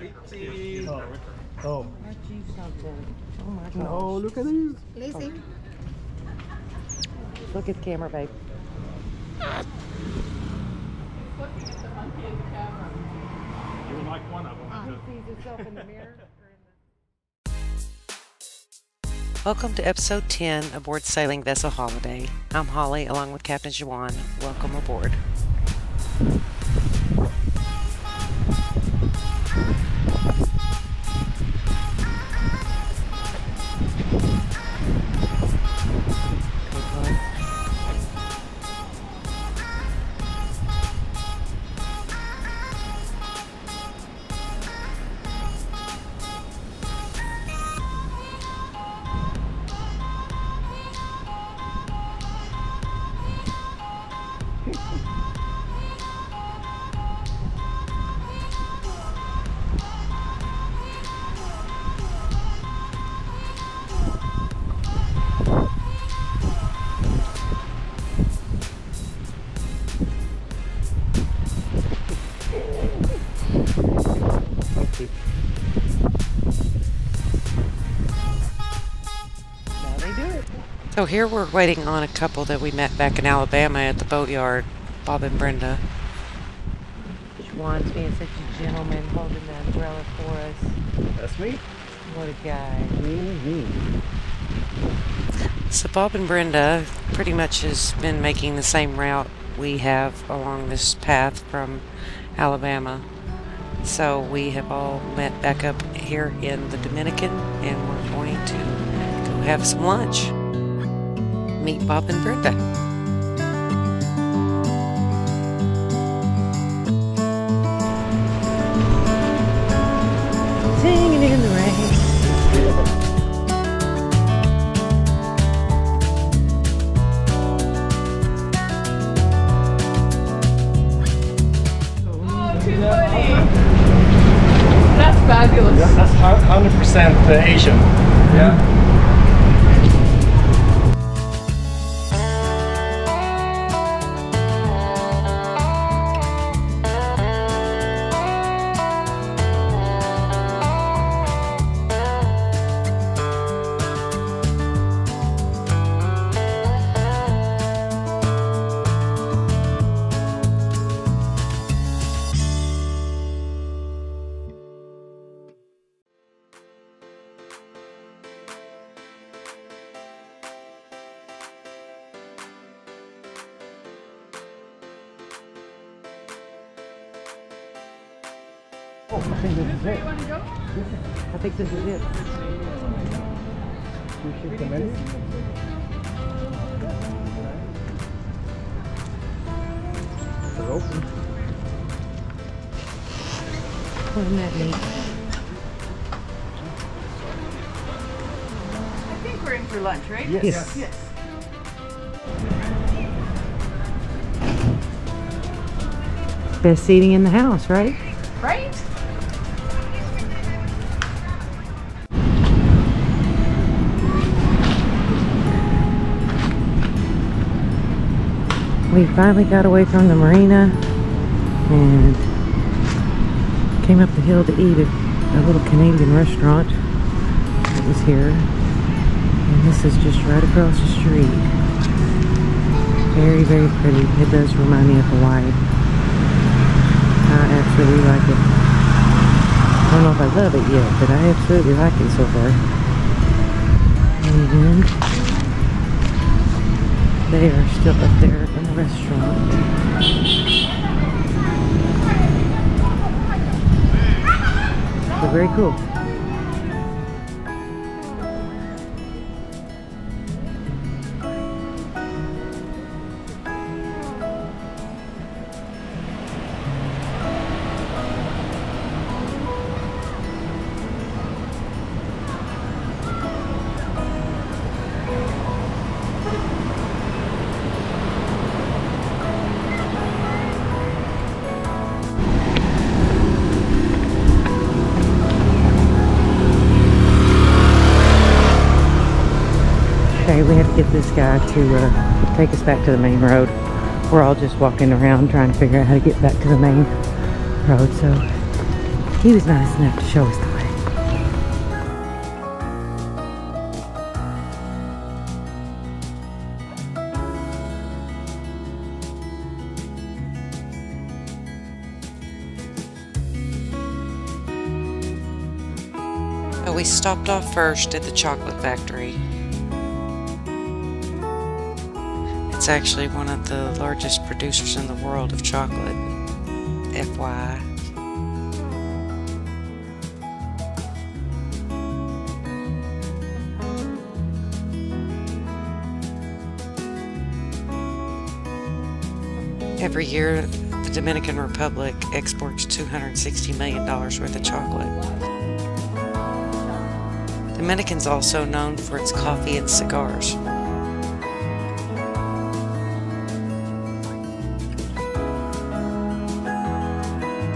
Oh. oh. Oh. No, look at these. Lizzie. Look at the camera, babe. You would like one of them. In the mirror. Welcome to episode 10 aboard Sailing Vessel HolleyDay. I'm Holly along with Captain Jawan. Welcome aboard. So here we're waiting on a couple that we met back in Alabama at the boatyard, Bob and Brenda. Juan's being such a gentleman, holding the umbrella for us. That's me. What a guy. Mm-hmm. So Bob and Brenda pretty much has been making the same route we have along this path from Alabama. So we have all met back up here in the Dominican and we're going to go have some lunch. Meet Bob and Bertha. Singing in the rain. That's fabulous. Yeah, that's hundred percent uh, Asian. Yeah. Oh, I think this is it. I think this is it. You shift the menu. It's open. Wasn't that neat? I think we're in for lunch, right? Yes. Yes. Yes. Best seating in the house, right? Right? We finally got away from the marina and came up the hill to eat at a little Canadian restaurant that was here. And this is just right across the street. Very, very pretty. It does remind me of Hawaii. I absolutely like it. I don't know if I love it yet, but I absolutely like it so far. And they are still up there restaurant. They're very cool. Get this guy to uh, take us back to the main road. We're all just walking around trying to figure out how to get back to the main road, so he was nice enough to show us the way. We stopped off first at the chocolate factory. Actually one of the largest producers in the world of chocolate. FYI. Every year, the Dominican Republic exports $260 million worth of chocolate. Dominican's also known for its coffee and cigars.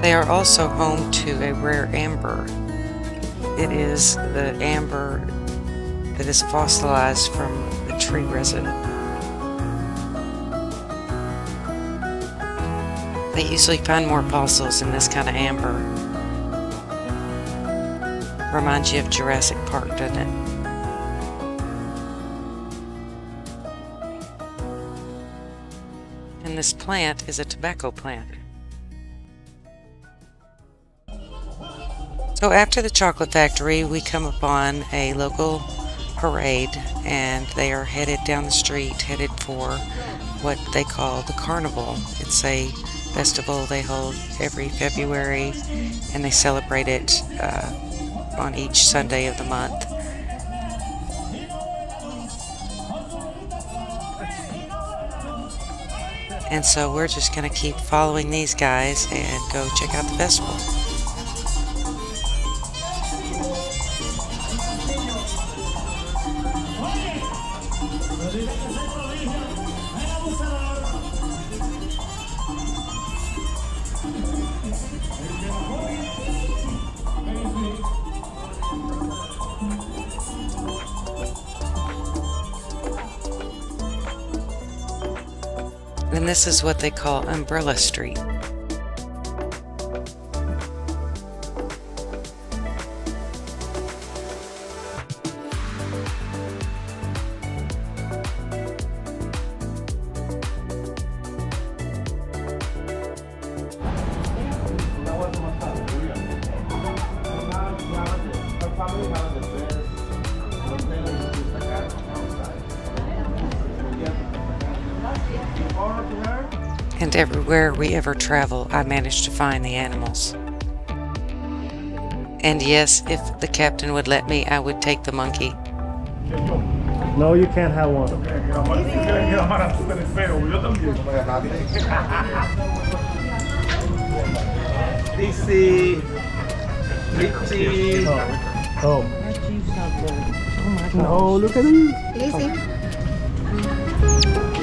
They are also home to a rare amber. It is the amber that is fossilized from the tree resin. They usually find more fossils in this kind of amber. Reminds you of Jurassic Park, doesn't it? And this plant is a tobacco plant. So after the chocolate factory, we come upon a local parade and they are headed down the street, headed for what they call the carnival. It's a festival they hold every February and they celebrate it uh, on each Sunday of the month. And so we're just going to keep following these guys and go check out the festival. And this is what they call Umbrella Street. And everywhere we ever travel, I manage to find the animals. And yes, if the captain would let me, I would take the monkey. No, you can't have one. Dizzy, Richie. Oh. No, look at these.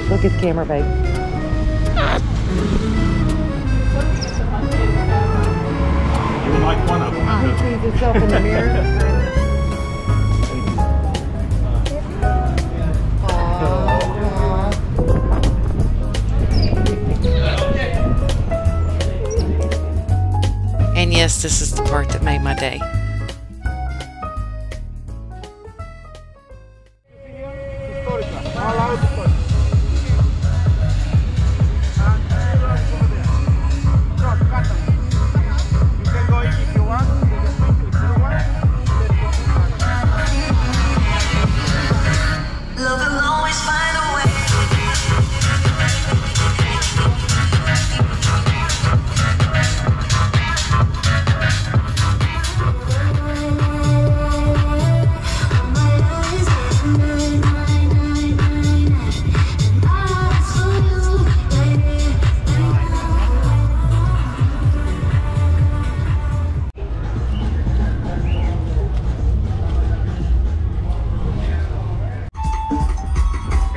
Look at the camera, babe. You like one of them? Ah, he sees himself in the mirror. And yes, this is the part that made my day.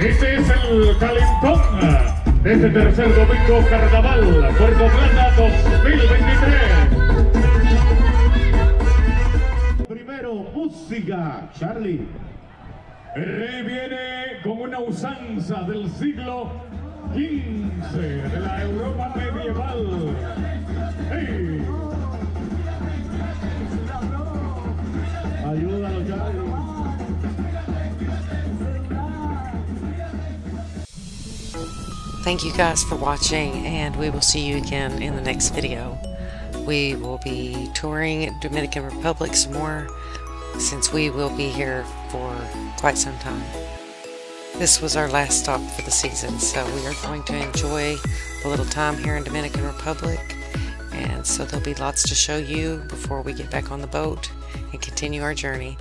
Este es el calentón de este tercer domingo carnaval Puerto Plata 2023. Primero, música, Charlie. El rey viene con una usanza del siglo XV thank you guys for watching, and we will see you again in the next video. We will be touring Dominican Republic some more, since we will be here for quite some time. This was our last stop for the season, so we are going to enjoy a little time here in Dominican Republic. And so there'll be lots to show you before we get back on the boat and continue our journey.